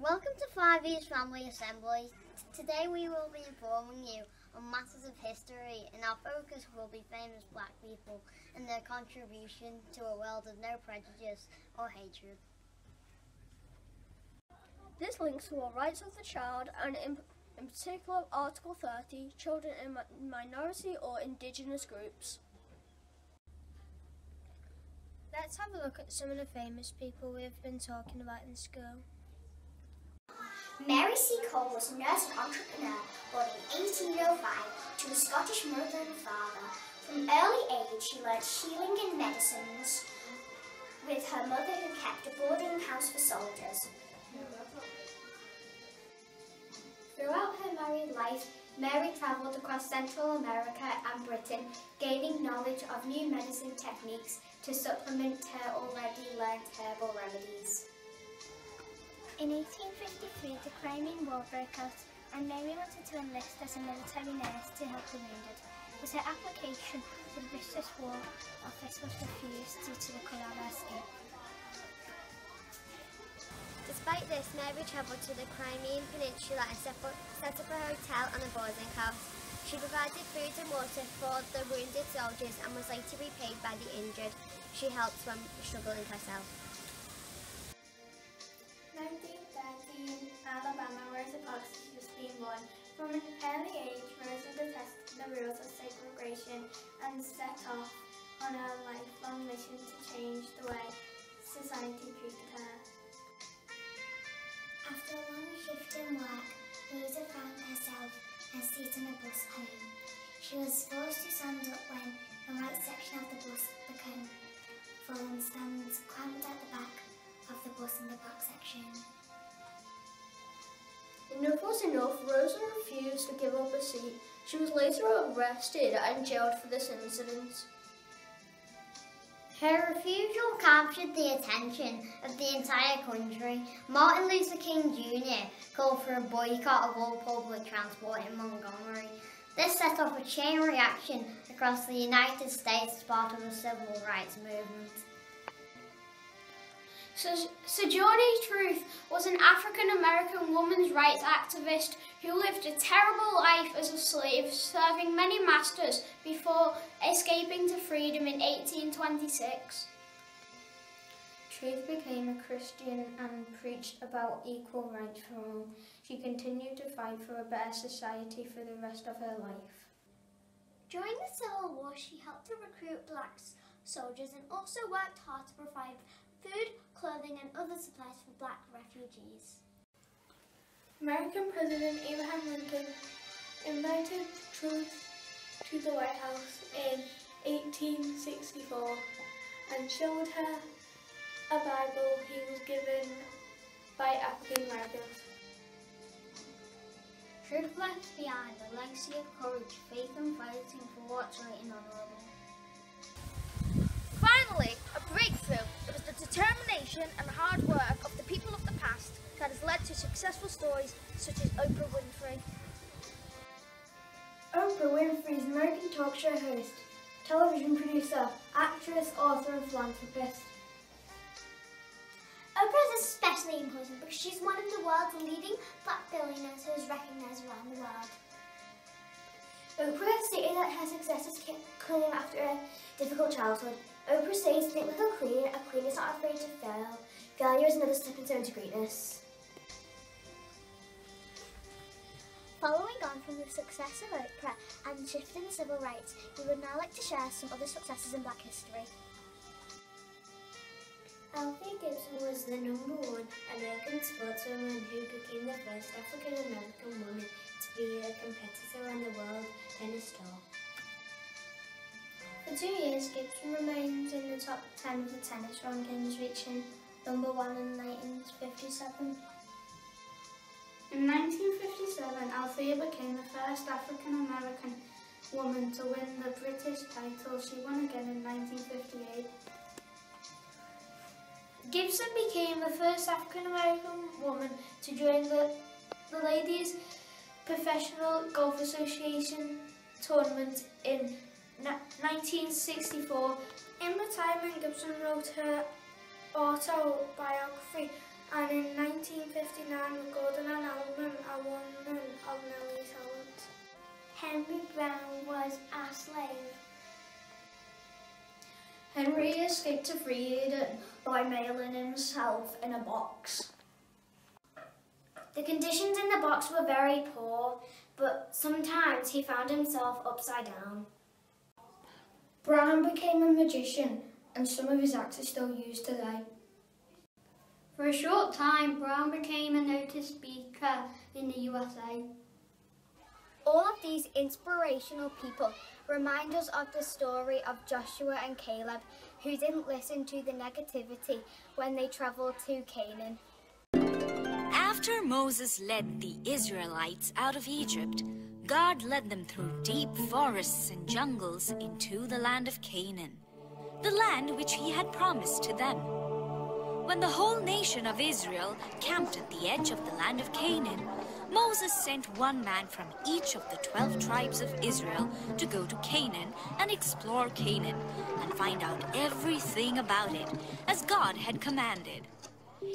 Welcome to Five E's Family Assembly. T- Today we will be informing you on matters of history and our focus will be famous black people and their contribution to a world of no prejudice or hatred. This links to our rights of the child and in, in particular Article 30, children in minority or indigenous groups. Let's have a look at some of the famous people we've been talking about in school. Mary C. Cole was a nurse and entrepreneur born in 1805 to a Scottish mother and father. From early age, she learnt healing and medicines with her mother who kept a boarding house for soldiers. Throughout her married life, Mary travelled across Central America and Britain, gaining knowledge of new medicine techniques to supplement her already learnt herbal remedies. In 1853, the Crimean War broke out, and Mary wanted to enlist as a military nurse to help the wounded. But her application to the British War Office was refused due to the colour of her skin. Despite this, Mary travelled to the Crimean Peninsula and set up, set up a hotel and a boarding house. She provided food and water for the wounded soldiers and was later repaid by the injured she helped when struggling herself. 1913, Alabama, Rosa Parks was being born. From an early age, Rosa detested the rules of segregation and set off on a lifelong mission to change the way society treated her. After a long shift in work, Rosa found herself a seat on a bus home. She was forced to stand up when the right section of the bus became full and stand crammed at the back of the bus in the back section. Enough was enough, Rosa refused to give up a seat. She was later arrested and jailed for this incident. Her refusal captured the attention of the entire country. Martin Luther King Jr. called for a boycott of all public transport in Montgomery. This set off a chain reaction across the United States as part of the civil rights movement. So- Sojourner Truth was an African American woman's rights activist who lived a terrible life as a slave, serving many masters before escaping to freedom in 1826. Truth became a Christian and preached about equal rights for all. She continued to fight for a better society for the rest of her life. During the Civil War, she helped to recruit black soldiers and also worked hard to provide food, clothing, and other supplies for black refugees. American President Abraham Lincoln invited Truth to the White House in 1864 and showed her a Bible he was given by African Americans. Truth left behind a legacy of courage, faith and fighting for what's right and honourable. Finally, determination and hard work of the people of the past that has led to successful stories such as Oprah Winfrey. Oprah Winfrey is an American talk show host, television producer, actress, author, and philanthropist. Oprah is especially important because she's one of the world's leading black billionaires who is recognised around the world. Oprah stated that her successes came came after a difficult childhood. Oprah says, think like a queen, a queen is not afraid to fail. Failure is another stepping stone to greatness. Following on from the success of Oprah and shift in civil rights, we would now like to share some other successes in black history. Althea Gibson was the number one American sportswoman who became the first African American woman to be a competitor on the world tennis tour. For two years, Gibson remained in the top 10 of the tennis rankings, reaching number one in 1957. In 1957, Althea became the first African American woman to win the British title. She won again in 1958. Gibson became the first African American woman to join the, the Ladies Professional Golf Association tournament in 1964. In retirement, Gibson wrote her autobiography and in 1959 recorded an album, A Woman of Many Talents. Henry Brown was a slave. Henry escaped to freedom by mailing himself in a box. The conditions in the box were very poor, but sometimes he found himself upside down. Brown became a magician, and some of his acts are still used today. For a short time, Brown became a noted speaker in the USA. All of these inspirational people remind us of the story of Joshua and Caleb, who didn't listen to the negativity when they traveled to Canaan. After Moses led the Israelites out of Egypt, God led them through deep forests and jungles into the land of Canaan, the land which he had promised to them. When the whole nation of Israel camped at the edge of the land of Canaan, Moses sent one man from each of the twelve tribes of Israel to go to Canaan and explore Canaan and find out everything about it, as God had commanded.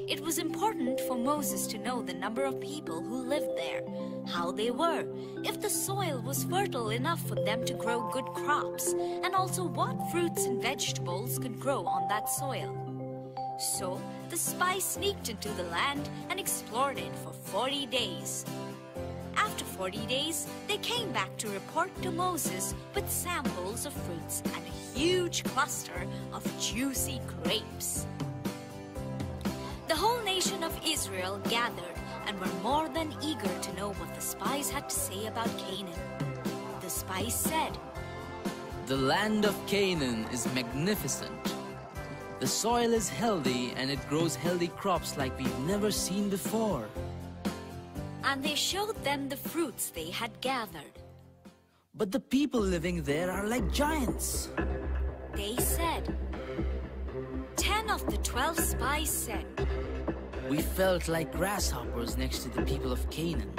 It was important for Moses to know the number of people who lived there, how they were, if the soil was fertile enough for them to grow good crops, and also what fruits and vegetables could grow on that soil. So the spies sneaked into the land and explored it for 40 days. After 40 days, they came back to report to Moses with samples of fruits and a huge cluster of juicy grapes. Israel gathered and were more than eager to know what the spies had to say about Canaan. The spies said, The land of Canaan is magnificent. The soil is healthy and it grows healthy crops like we've never seen before. And they showed them the fruits they had gathered. But the people living there are like giants. They said, Ten of the twelve spies said, We felt like grasshoppers next to the people of Canaan.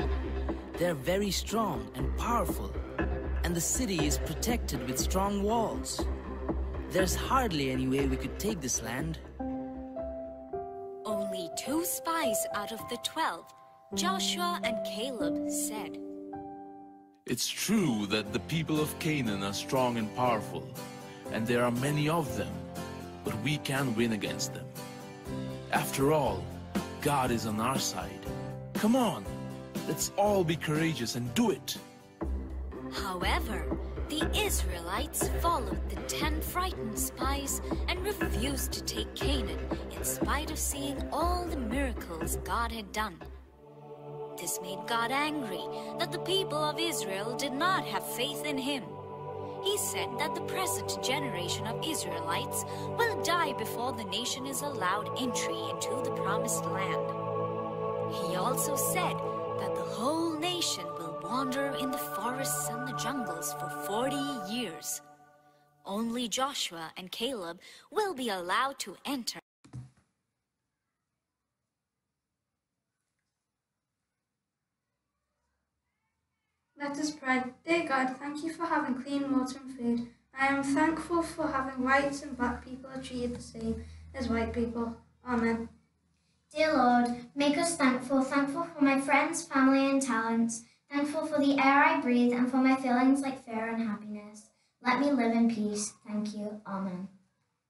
They're very strong and powerful, and the city is protected with strong walls. There's hardly any way we could take this land. Only two spies out of the twelve, Joshua and Caleb, said, It's true that the people of Canaan are strong and powerful, and there are many of them, but we can't win against them. After all, God is on our side. Come on, let's all be courageous and do it. However, the Israelites followed the ten frightened spies and refused to take Canaan in spite of seeing all the miracles God had done. This made God angry that the people of Israel did not have faith in him. He said that the present generation of Israelites will die before the nation is allowed entry into the promised land. He also said that the whole nation will wander in the forests and the jungles for 40 years. Only Joshua and Caleb will be allowed to enter. Let us pray. Dear God, thank you for having clean water and food. I am thankful for having whites and black people are treated the same as white people. Amen. Dear Lord, make us thankful, thankful for my friends, family, and talents, thankful for the air I breathe and for my feelings like fear and happiness. Let me live in peace. Thank you. Amen.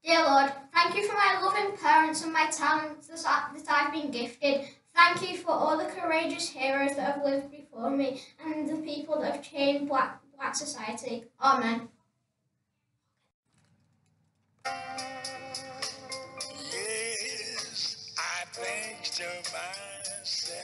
Dear Lord, thank you for my loving parents and my talents that I- that I've been gifted. Thank you for all the courageous heroes that have lived before me and the people that have changed black, black society. Amen. Yes, I think to myself,